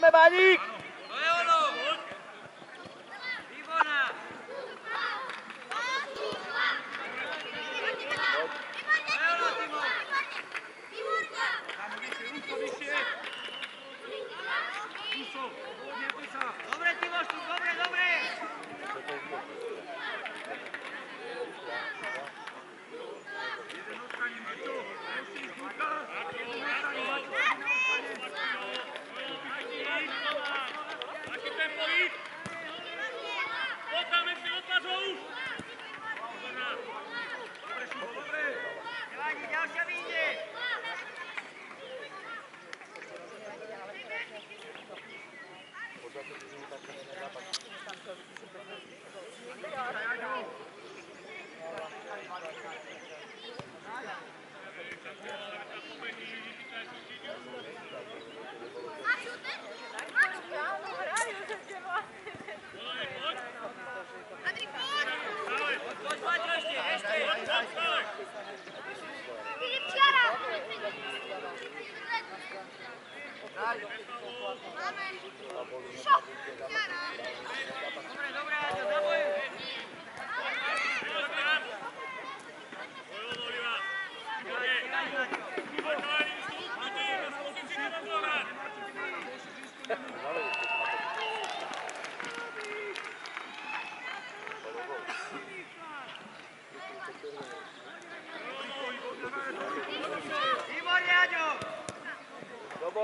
Come Balic?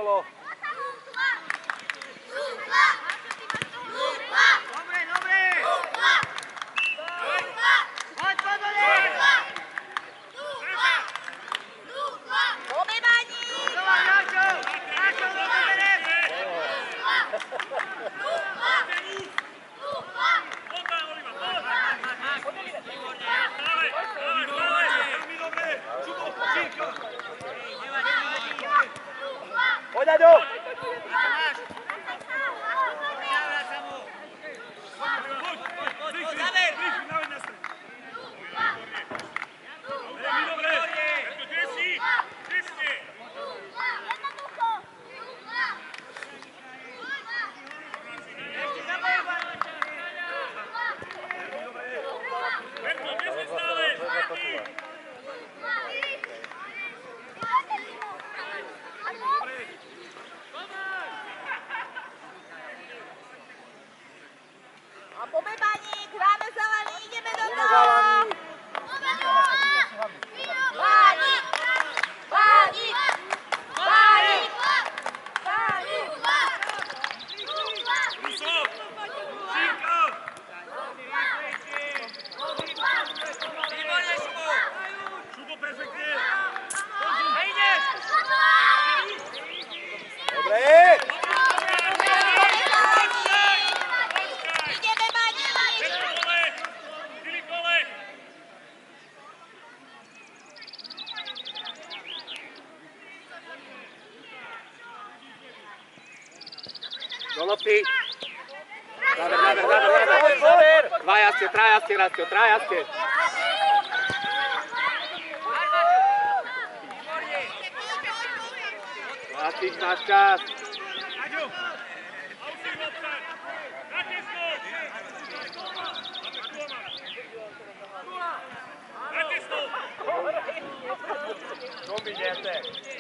Wow. Do lopty. Záver, záver, záver, záver. záver. Dvaja ste, traja ste, Rastio, traja ste. Vlasič, máš čas. Kombinujete.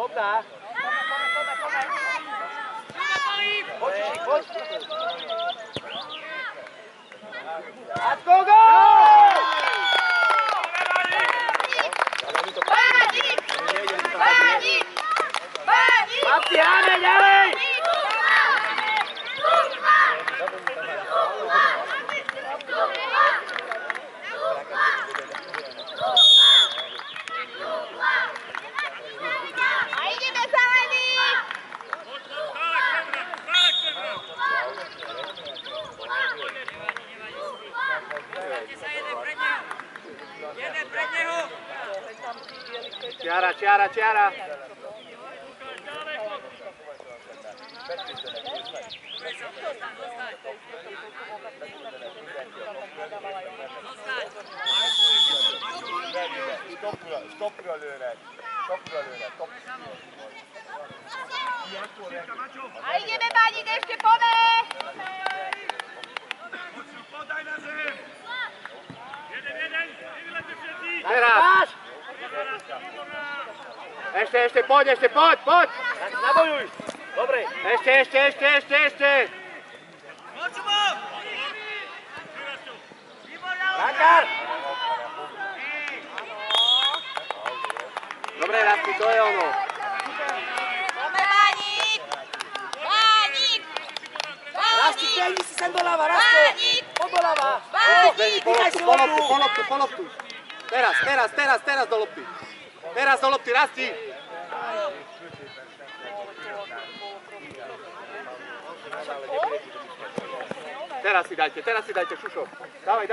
Lopta. Come, come, come. Hoćeš ih, hoćeš ih. Let's go, go! Ciara, Ciara! Stopra, stopra lőnek! Stopra lőnek! Stopra lőnek! Stopra lőnek! Ešte, poď, ešte, poď, poď. Nabojuj! Dobre. Ešte, ešte, ešte, ešte, ešte.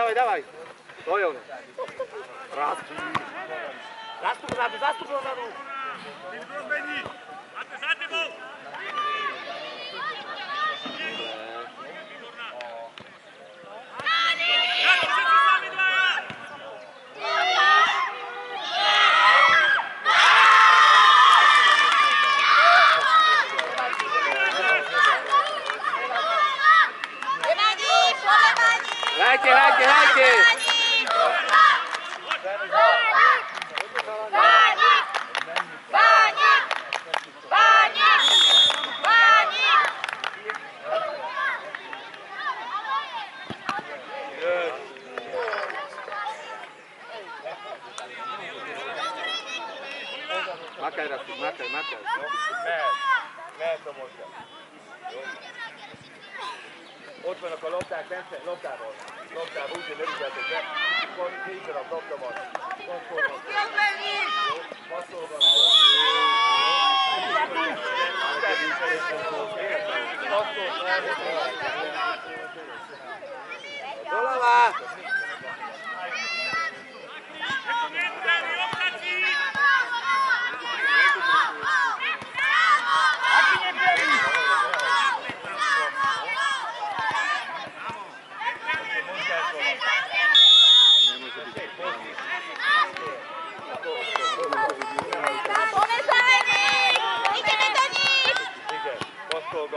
dawaj, dawaj. Stoją. Raz. Zastup na dół, zastup na dół. Za ty, za ty, bo. Makaj, Rasti, makaj, makaj. Mehet. Mehet a mozgás. Jó? Ott vannak a labdák, bent, labdával a kapcsolat. Passzolgatva. Passzolgatva.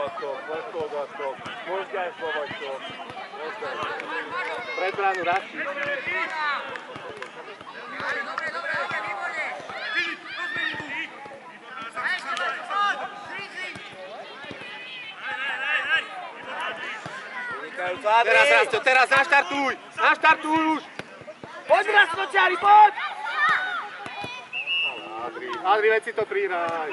Passzolgattok, passzolgattok. Mozgásba vagytok. Mozgásba. Pred bránu, Rasti. Filip, rozbehni tu! Výborná, zasadaj! Hej, hej, hej, hej! Výborná, Teraz, Rasto, teraz naštartuj. Naštartuj už. Poď, Rasto, čiari, poď! Adri, Adri, veď si to prihraj.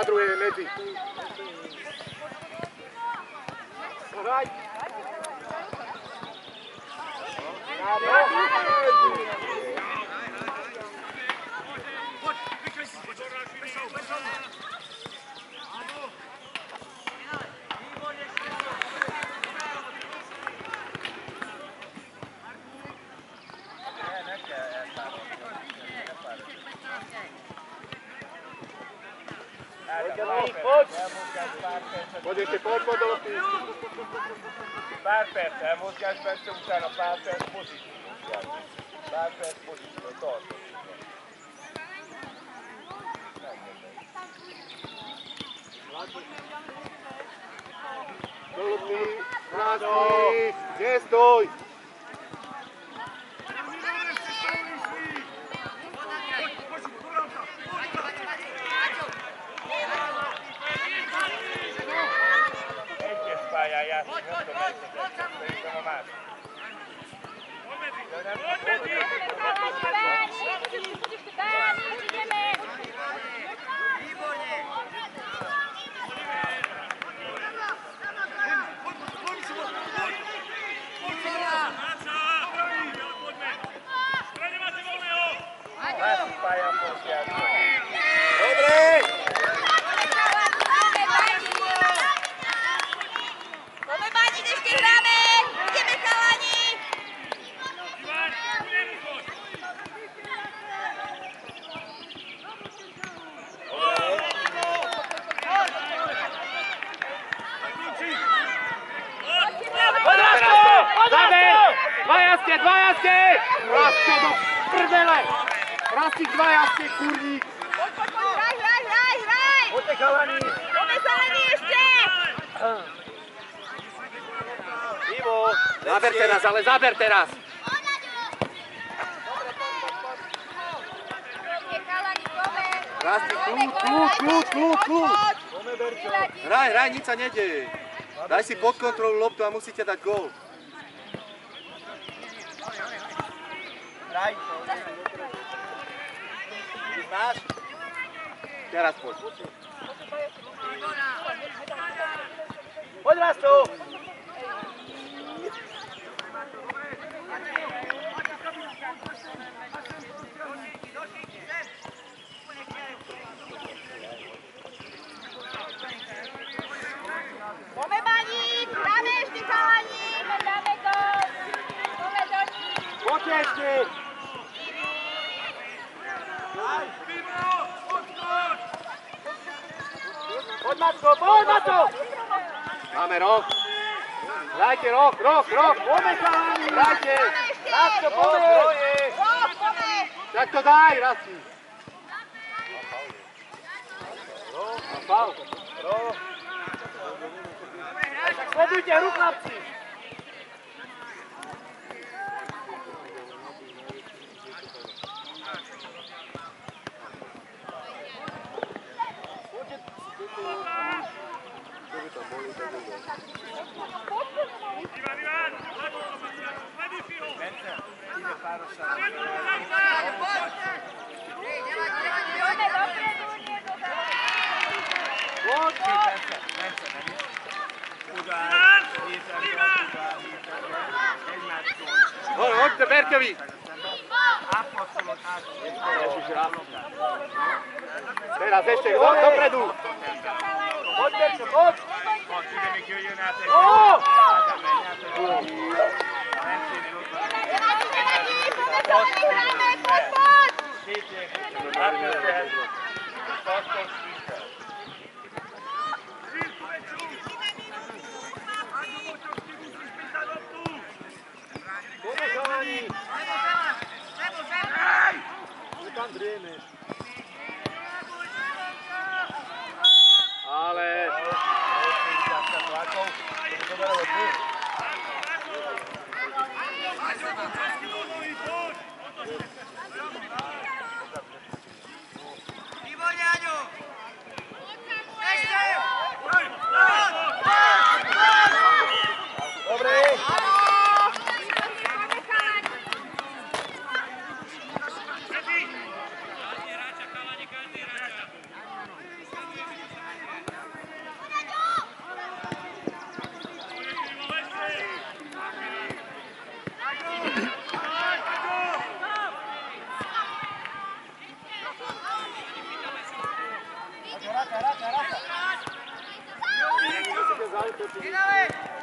Na druhej medzi. Hraj! Poď! rajta utána pár perc pozitív. Pár perc pozitív, tartozik. Dolobni, Dvajaste, dvajaste! Rastio do prdele! Rastik dvajaste, kurník! Poď, poď, poď, hraj, hraj, hraj, hraj! Poďte chalani! Poďme chalani ešte! Ivo! Záber teraz, ale záber teraz! Poďte kľud, kľud, kľud, kľud! Poďme Berčo! Hraj, hraj, nič sa nedeje. Daj si pod kontrolu loptu a musíte dať gól. trás. Então, né? De baixo. Teraz por. Odrastou. Thank you. Nich! Poďte ešte! Poď Matko, poď Matko! Máme roh. Hrajte roh, roh, roh! Poďme chalani! Hrajte! Rastio, poď! Roh, poďme! Tak to daj, Rasti! A faul. Sledujte hru chlapci! Berkevi! Teraz ešte, on dopredu! Poďte, poď! Ide, nech jöjjön át egy... Dawaj!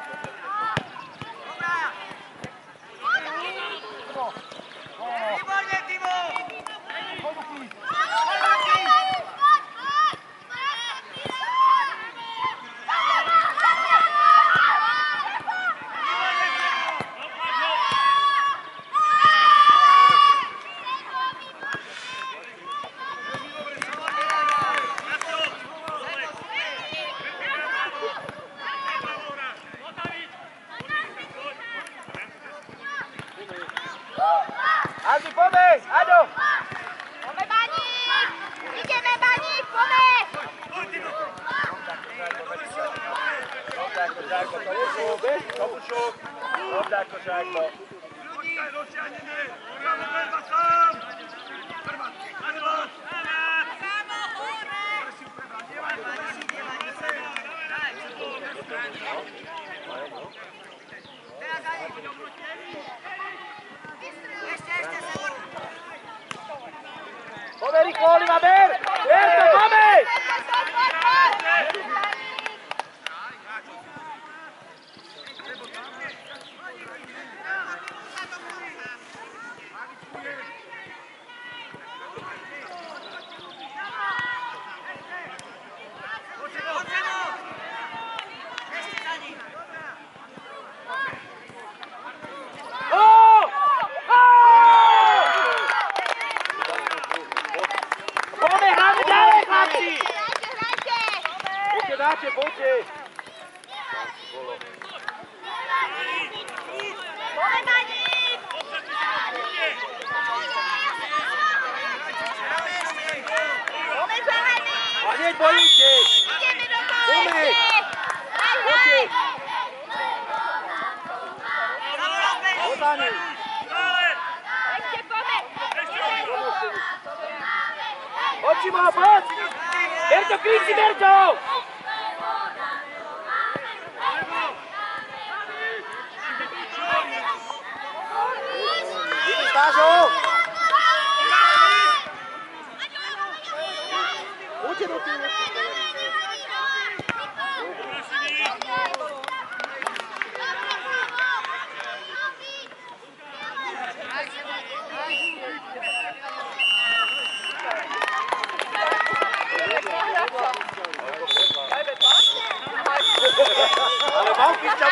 Oli, va a ver. Poďte, poďte! A hneď bojujte! Ideme do! Hraj, Poďte! Dále! Ešte pome! Poď, Šimon, poď! Ber to, klíci, Stažov! Pojďte do týmu! Ale Małpik tam...